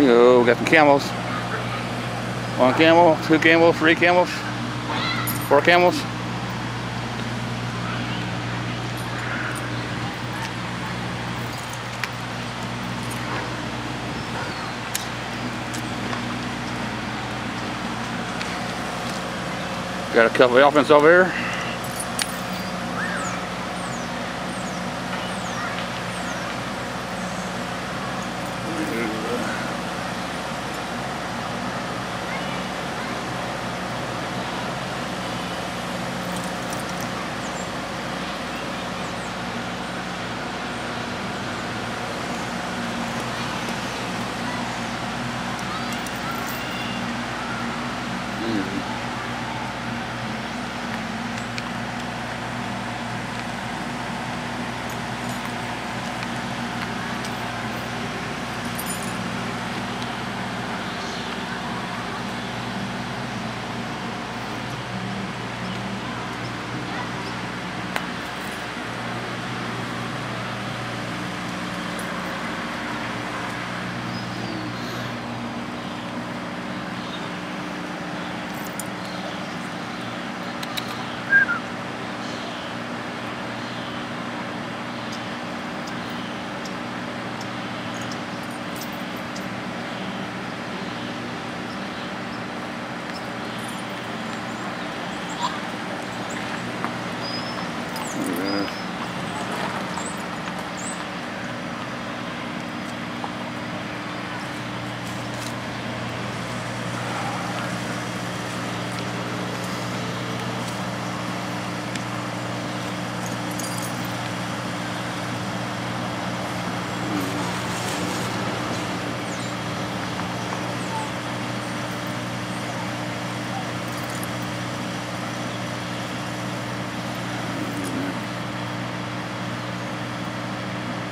You go, got some camels. One camel, two camels, three camels, four camels. Got a couple of elephants over here. mm.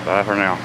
Bye for now.